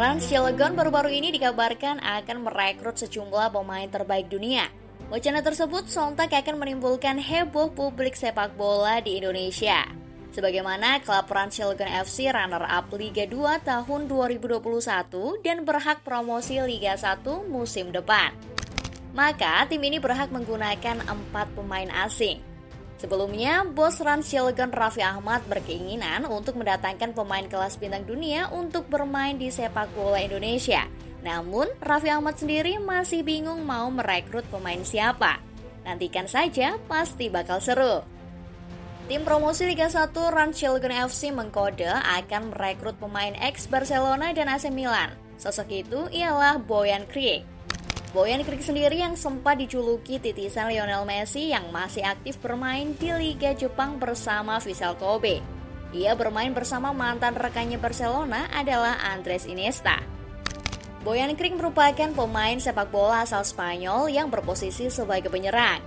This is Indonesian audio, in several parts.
Rans Cilegon baru-baru ini dikabarkan akan merekrut sejumlah pemain terbaik dunia. Wacana tersebut sontak akan menimbulkan heboh publik sepak bola di Indonesia. Sebagaimana klub Rans Cilegon FC runner-up Liga 2 tahun 2021 dan berhak promosi Liga 1 musim depan. Maka tim ini berhak menggunakan empat pemain asing. Sebelumnya, bos Rans Cilegon Raffi Ahmad berkeinginan untuk mendatangkan pemain kelas bintang dunia untuk bermain di sepak bola Indonesia. Namun, Raffi Ahmad sendiri masih bingung mau merekrut pemain siapa. Nantikan saja, pasti bakal seru. Tim promosi Liga 1 Rans Cilegon FC mengkode akan merekrut pemain ex Barcelona dan AC Milan. Sosok itu ialah Boyan Kriek. Boyan Krik sendiri yang sempat dijuluki titisan Lionel Messi yang masih aktif bermain di Liga Jepang bersama Vissel Kobe. Ia bermain bersama mantan rekannya Barcelona adalah Andres Iniesta. Boyan Krik merupakan pemain sepak bola asal Spanyol yang berposisi sebagai penyerang.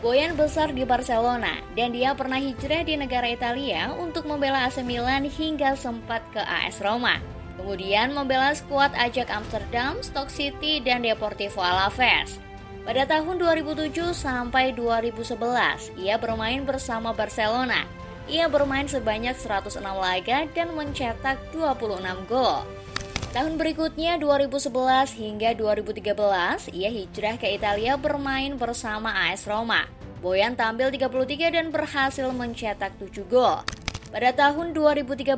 Boyan besar di Barcelona dan dia pernah hijrah di negara Italia untuk membela AC Milan hingga sempat ke AS Roma. Kemudian membela skuad Ajax Amsterdam, Stoke City, dan Deportivo Alaves. Pada tahun 2007 sampai 2011, ia bermain bersama Barcelona. Ia bermain sebanyak 106 laga dan mencetak 26 gol. Tahun berikutnya 2011 hingga 2013, ia hijrah ke Italia bermain bersama AS Roma. Boyan tampil 33 dan berhasil mencetak 7 gol. Pada tahun 2013,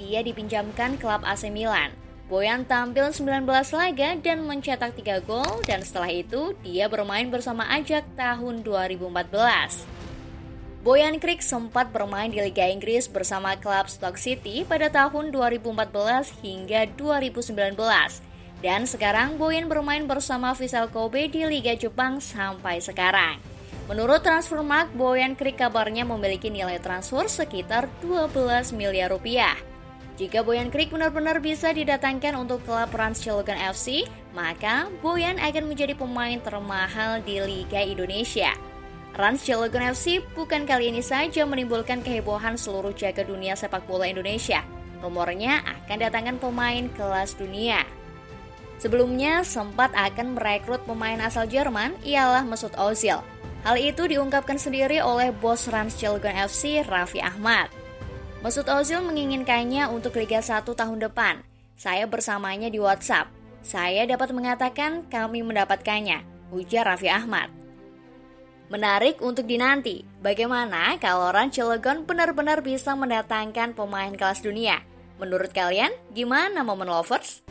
ia dipinjamkan klub AC Milan. Boyan tampil 19 laga dan mencetak 3 gol dan setelah itu dia bermain bersama Ajax tahun 2014. Boyan Krik sempat bermain di Liga Inggris bersama klub Stoke City pada tahun 2014 hingga 2019. Dan sekarang Boyan bermain bersama Vissel Kobe di Liga Jepang sampai sekarang. Menurut Transfermarkt, Boyan Krik kabarnya memiliki nilai transfer sekitar 12 miliar rupiah. Jika Boyan Krik benar-benar bisa didatangkan untuk klub Rans Cilegon FC, maka Boyan akan menjadi pemain termahal di Liga Indonesia. Rans FC bukan kali ini saja menimbulkan kehebohan seluruh jaga dunia sepak bola Indonesia. Rumornya akan datangkan pemain kelas dunia. Sebelumnya sempat akan merekrut pemain asal Jerman ialah Mesut Ozil. Hal itu diungkapkan sendiri oleh bos Rans Cilegon FC, Raffi Ahmad. Mesut Ozil menginginkannya untuk Liga 1 tahun depan. Saya bersamanya di WhatsApp. Saya dapat mengatakan kami mendapatkannya, ujar Raffi Ahmad. Menarik untuk dinanti, bagaimana kalau Rans Cilegon benar-benar bisa mendatangkan pemain kelas dunia? Menurut kalian, gimana momen lovers?